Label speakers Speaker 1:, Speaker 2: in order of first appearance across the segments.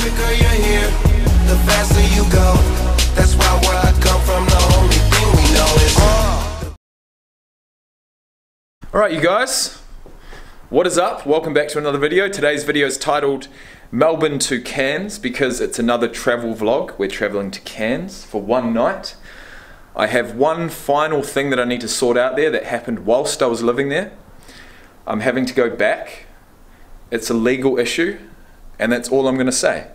Speaker 1: quicker you're here, the faster you go. That's why where I come from, the only thing we know is.
Speaker 2: Alright you guys, what is up? Welcome back to another video. Today's video is titled Melbourne to Cairns because it's another travel vlog. We're traveling to Cairns for one night. I have one final thing that I need to sort out there that happened whilst I was living there. I'm having to go back. It's a legal issue and that's all I'm going to say.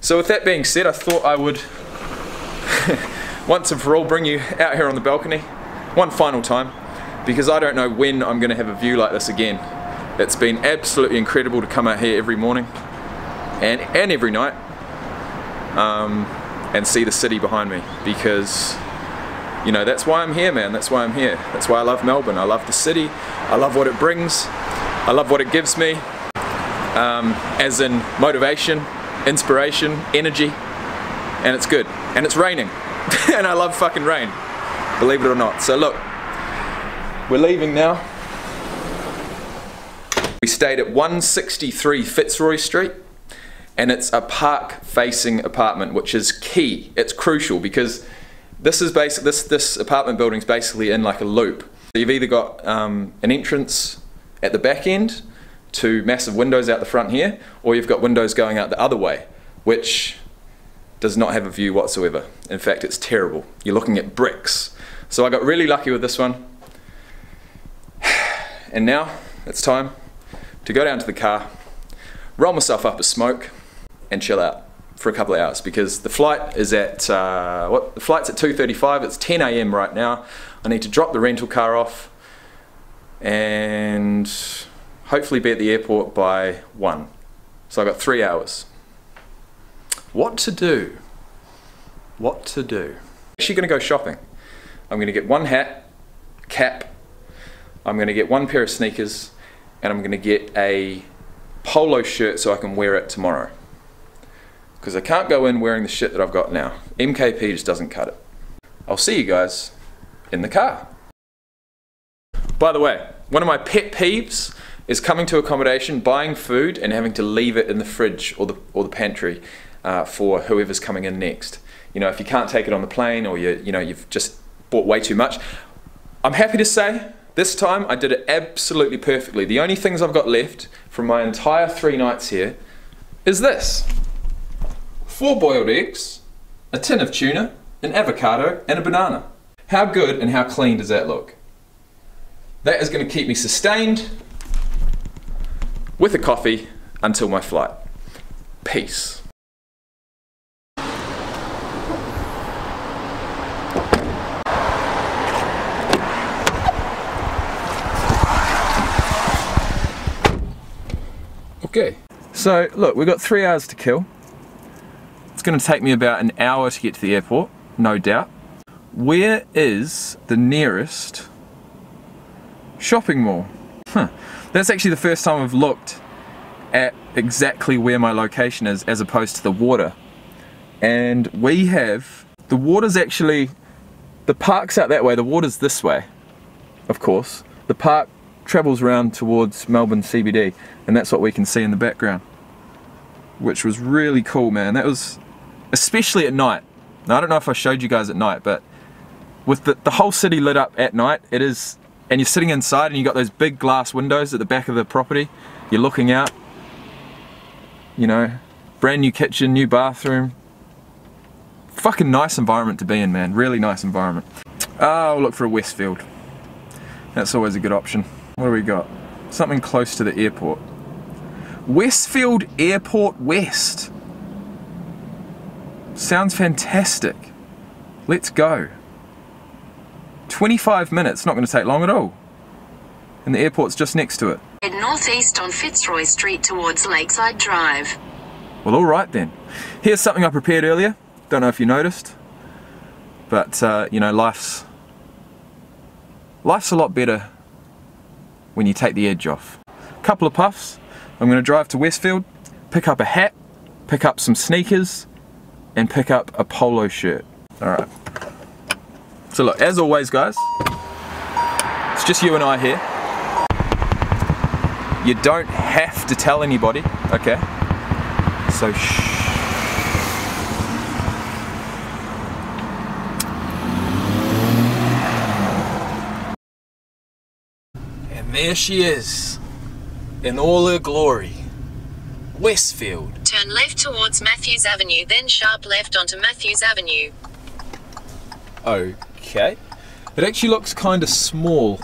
Speaker 2: So with that being said, I thought I would once and for all bring you out here on the balcony one final time because I don't know when I'm going to have a view like this again. It's been absolutely incredible to come out here every morning and, and every night um, and see the city behind me because you know that's why I'm here man. That's why I'm here. That's why I love Melbourne. I love the city. I love what it brings. I love what it gives me um, as in motivation inspiration energy and it's good and it's raining and I love fucking rain believe it or not so look we're leaving now. We stayed at 163 Fitzroy Street and it's a park facing apartment which is key. It's crucial because this is basic this this apartment building is basically in like a loop. So you've either got um, an entrance at the back end to massive windows out the front here or you've got windows going out the other way which does not have a view whatsoever. In fact, it's terrible. You're looking at bricks. So I got really lucky with this one. And now it's time to go down to the car, roll myself up a smoke, and chill out for a couple of hours because the flight is at uh, what the flight's at 2:35. It's 10 a.m. right now. I need to drop the rental car off and hopefully be at the airport by one. So I've got three hours. What to do? What to do? I'm Actually, going to go shopping. I'm going to get one hat, cap, I'm going to get one pair of sneakers and I'm going to get a polo shirt so I can wear it tomorrow. Because I can't go in wearing the shit that I've got now. MKP just doesn't cut it. I'll see you guys in the car. By the way, one of my pet peeves is coming to accommodation, buying food, and having to leave it in the fridge or the, or the pantry uh, for whoever's coming in next. You know, if you can't take it on the plane or you, you know, you've just bought way too much. I'm happy to say this time I did it absolutely perfectly. The only things I've got left from my entire three nights here is this. Four boiled eggs, a tin of tuna, an avocado, and a banana. How good and how clean does that look? That is going to keep me sustained with a coffee until my flight. Peace. Okay, so look, we've got three hours to kill. It's going to take me about an hour to get to the airport, no doubt. Where is the nearest shopping mall? Huh. That's actually the first time I've looked at exactly where my location is as opposed to the water. And we have, the water's actually, the park's out that way, the water's this way, of course. The park travels around towards Melbourne CBD and that's what we can see in the background which was really cool man that was especially at night now I don't know if I showed you guys at night but with the, the whole city lit up at night it is and you're sitting inside and you've got those big glass windows at the back of the property you're looking out you know brand new kitchen new bathroom fucking nice environment to be in man really nice environment oh look for a Westfield that's always a good option what do we got? Something close to the airport. Westfield Airport West. Sounds fantastic. Let's go. 25 minutes, not going to take long at all. And the airport's just next to it.
Speaker 3: Head northeast on Fitzroy Street towards Lakeside Drive.
Speaker 2: Well, alright then. Here's something I prepared earlier. Don't know if you noticed. But, uh, you know, life's... Life's a lot better when you take the edge off. Couple of puffs, I'm going to drive to Westfield, pick up a hat, pick up some sneakers, and pick up a polo shirt. Alright. So look, as always guys, it's just you and I here. You don't have to tell anybody, okay? So shh. And there she is, in all her glory. Westfield.
Speaker 3: Turn left towards Matthews Avenue, then sharp left onto Matthews Avenue. Oh.
Speaker 2: Okay. It actually looks kind of small.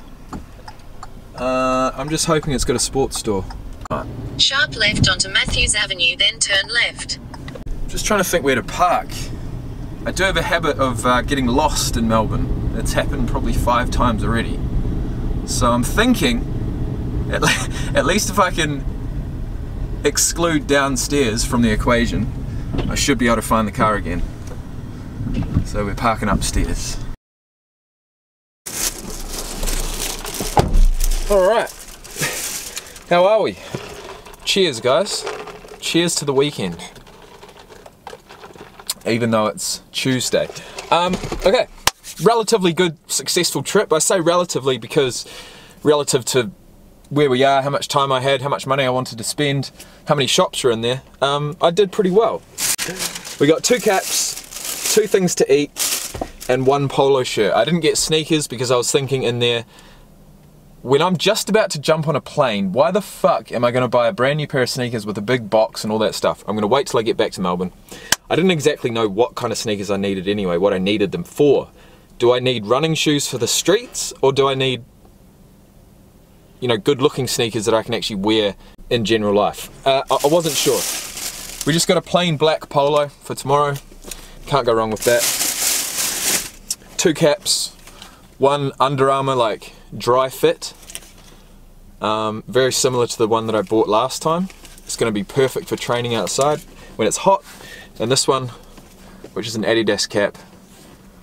Speaker 2: Uh, I'm just hoping it's got a sports store.
Speaker 3: Sharp left onto Matthews Avenue, then turn left.
Speaker 2: Just trying to think where to park. I do have a habit of uh, getting lost in Melbourne. It's happened probably five times already. So I'm thinking, at, le- at least if I can exclude downstairs from the equation, I should be able to find the car again. So we're parking upstairs. Alright. How are we? Cheers, guys. Cheers to the weekend even though it's Tuesday. Um, okay, relatively good, successful trip. I say relatively because relative to where we are, how much time I had, how much money I wanted to spend, how many shops are in there, um, I did pretty well. We got two caps, two things to eat, and one polo shirt. I didn't get sneakers because I was thinking in there, when I'm just about to jump on a plane, why the fuck am I going to buy a brand new pair of sneakers with a big box and all that stuff? I'm going to wait till I get back to Melbourne. I didn't exactly know what kind of sneakers I needed anyway, what I needed them for. Do I need running shoes for the streets or do I need you know, good looking sneakers that I can actually wear in general life? Uh, I I wasn't sure. We just got a plain black polo for tomorrow. Can't go wrong with that. Two caps, one Under Armour like dry fit. Um, very similar to the one that I bought last time. It's going to be perfect for training outside when it's hot. And this one, which is an Adidas cap,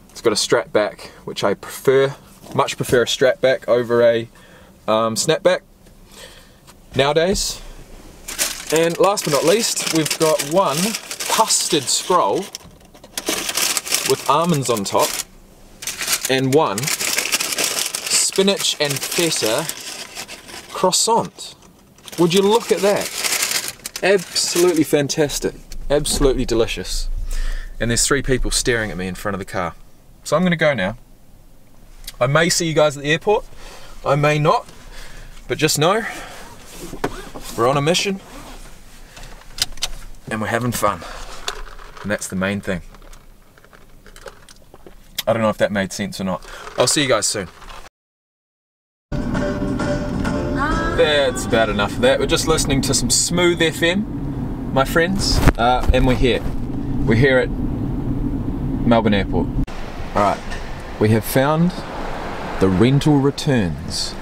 Speaker 2: it's got a strap back, which I prefer, much prefer a strap back over a um, snapback nowadays. And last but not least, we've got one custard scroll with almonds on top, and one spinach and feta croissant. Would you look at that? Absolutely fantastic. Absolutely delicious. And there's three people staring at me in front of the car. So I'm going to go now. I may see you guys at the airport. I may not. But just know we're on a mission and we're having fun. And that's the main thing. I don't know if that made sense or not. I'll see you guys soon. That's about enough of that. We're just listening to some smooth FM, my friends, uh, and we're here. We're here at Melbourne Airport. Alright, we have found the rental returns.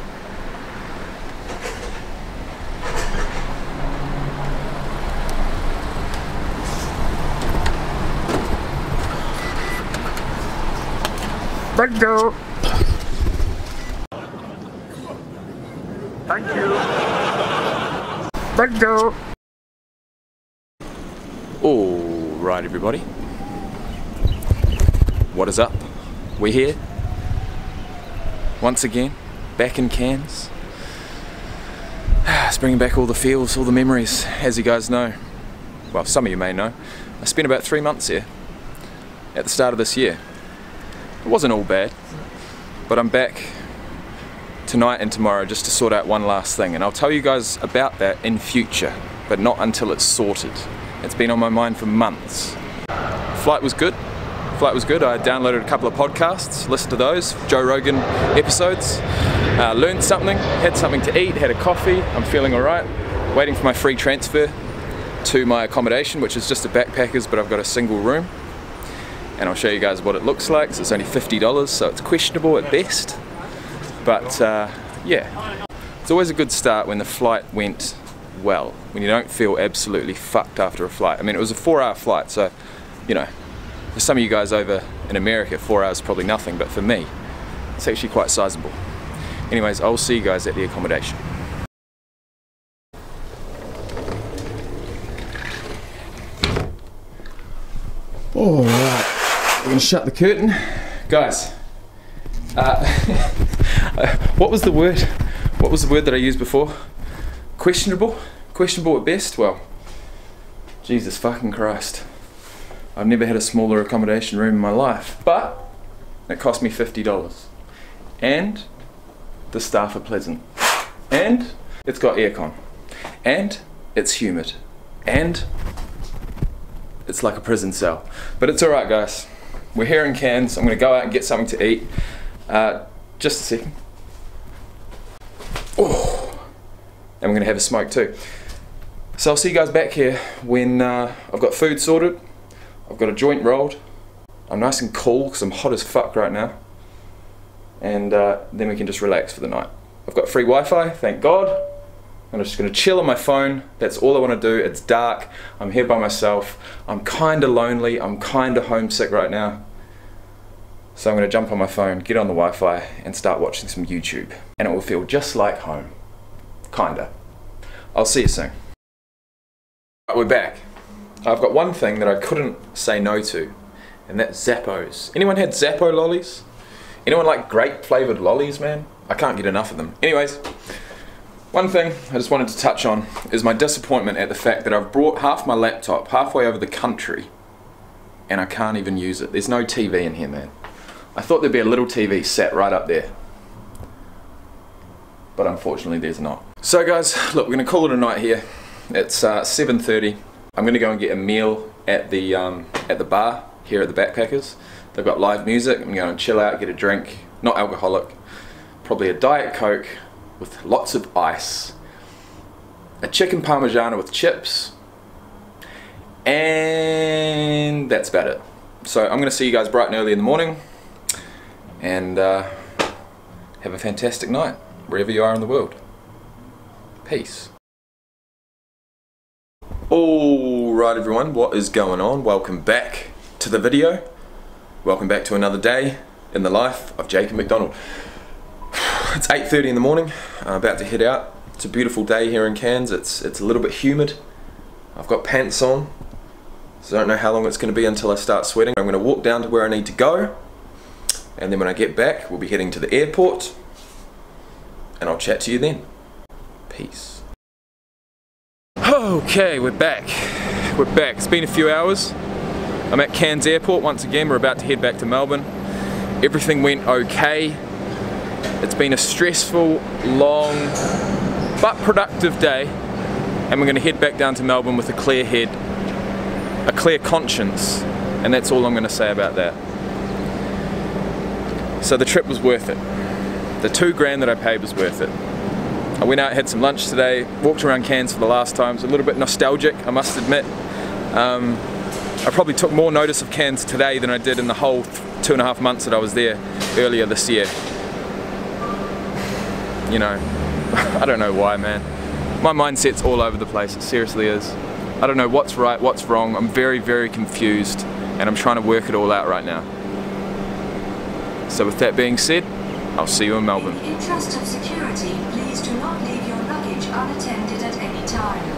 Speaker 4: Thank Thank you. Thank you.
Speaker 2: All right, everybody. What is up? We're here. Once again, back in Cairns. It's bringing back all the feels, all the memories, as you guys know. Well, some of you may know. I spent about three months here at the start of this year. It wasn't all bad, but I'm back tonight and tomorrow just to sort out one last thing, and I'll tell you guys about that in future, but not until it's sorted. It's been on my mind for months. Flight was good. Flight was good. I downloaded a couple of podcasts, listened to those, Joe Rogan episodes, uh, learned something, had something to eat, had a coffee. I'm feeling all right. Waiting for my free transfer to my accommodation, which is just a backpackers, but I've got a single room. And I'll show you guys what it looks like. So it's only $50, so it's questionable at best. But uh, yeah, it's always a good start when the flight went well, when you don't feel absolutely fucked after a flight. I mean, it was a four hour flight, so, you know, for some of you guys over in America, four hours is probably nothing, but for me, it's actually quite sizable. Anyways, I'll see you guys at the accommodation. Alright, we're gonna shut the curtain. Guys, uh, what was the word? What was the word that I used before? Questionable? Questionable at best? Well, Jesus fucking Christ. I've never had a smaller accommodation room in my life, but it cost me $50. And the staff are pleasant. And it's got aircon. And it's humid. And it's like a prison cell. But it's alright, guys. We're here in Cairns. I'm going to go out and get something to eat. Uh, just a second. Oh, and we're to have a smoke too. So I'll see you guys back here when uh, I've got food sorted. I've got a joint rolled. I'm nice and cool because I'm hot as fuck right now. And uh, then we can just relax for the night. I've got free Wi-Fi, thank God. I'm just gonna chill on my phone. That's all I wanna do. It's dark. I'm here by myself. I'm kinda lonely. I'm kinda homesick right now. So I'm gonna jump on my phone, get on the Wi-Fi, and start watching some YouTube. And it will feel just like home. Kinda. I'll see you soon. Right, we're back. I've got one thing that I couldn't say no to, and that's Zappos. Anyone had Zappo lollies? Anyone like grape flavoured lollies, man? I can't get enough of them. Anyways, one thing I just wanted to touch on is my disappointment at the fact that I've brought half my laptop halfway over the country and I can't even use it. There's no TV in here, man. I thought there'd be a little TV set right up there. But unfortunately there's not. So guys, look, we're gonna call it a night here. It's uh, 7.30. I'm gonna go and get a meal at the, um, at the bar here at the Backpackers. They've got live music. I'm going to chill out, get a drink, not alcoholic. Probably a Diet Coke with lots of ice. A chicken parmigiana with chips. And that's about it. So I'm going to see you guys bright and early in the morning. And uh, have a fantastic night, wherever you are in the world. Peace. Alright everyone, what is going on? Welcome back to the video. Welcome back to another day in the life of Jacob McDonald. It's 8.30 in the morning, I'm about to head out. It's a beautiful day here in Cairns, it's, it's a little bit humid. I've got pants on, so I don't know how long it's going to be until I start sweating. I'm going to walk down to where I need to go, and then when I get back, we'll be heading to the airport, and I'll chat to you then. Peace. Okay, we're back. We're back. It's been a few hours. I'm at Cairns Airport once again. We're about to head back to Melbourne. Everything went okay. It's been a stressful, long, but productive day. And we're going to head back down to Melbourne with a clear head, a clear conscience. And that's all I'm going to say about that. So the trip was worth it. The two grand that I paid was worth it. I went out, had some lunch today, walked around Cairns for the last time. It's a little bit nostalgic, I must admit. Um, I probably took more notice of Cairns today than I did in the whole two and a half months that I was there earlier this year you know, I don't know why, man. My mindset's all over the place, it seriously is. I don't know what's right, what's wrong. I'm very, very confused and I'm trying to work it all out right now. So with that being said, I'll see you in Melbourne.
Speaker 4: In interest of security, please do not leave your luggage unattended at any time.